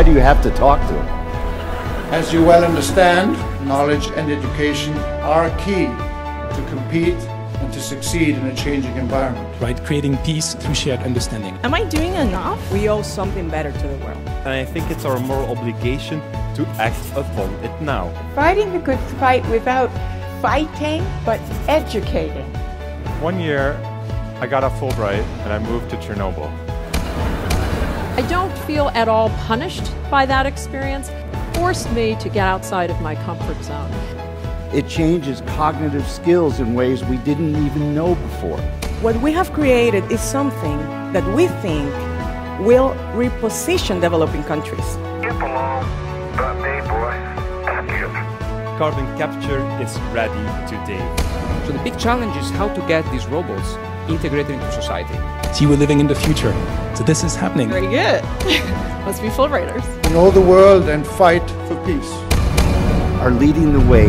why do you have to talk to him? As you well understand, knowledge and education are key to compete and to succeed in a changing environment. right? Creating peace through shared understanding. Am I doing enough? We owe something better to the world. And I think it's our moral obligation to act upon it now. Fighting the good fight without fighting, but educating. One year, I got a Fulbright and I moved to Chernobyl. I don't feel at all punished by that experience. It forced me to get outside of my comfort zone. It changes cognitive skills in ways we didn't even know before. What we have created is something that we think will reposition developing countries. Carbon capture is ready today. So the big challenge is how to get these robots integrated into society. See, we're living in the future. So this is happening. Very good. Must be Fulbrighters. Know the world and fight for peace. Are leading the way